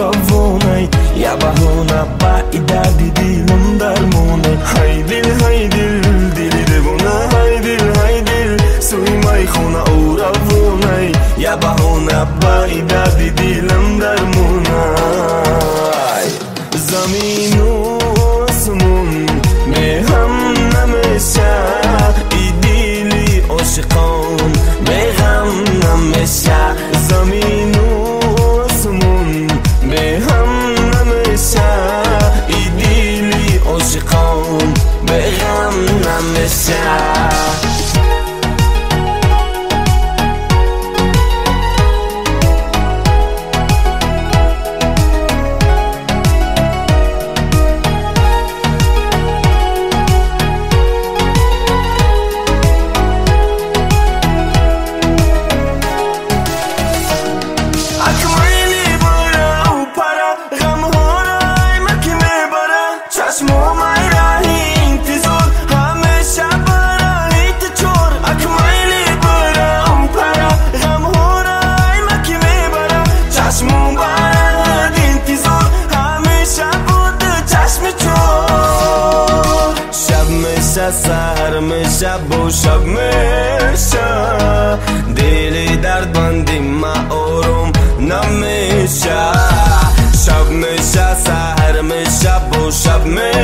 روونه یه بهونه با دردی دیلم درمونه. های دل های دل دلی دیوونه. های دل های دل سوی مای خونه او روونه یه بهونه دردی دیلم درمونه. زمین و آسمون به هم نمیشه. ای دیلی عاشقان به غم نمیشه. this. میشه بو شب میشه دلی درد بندی ما آروم نمیشه شب میشه سهر میشه بو شب میشه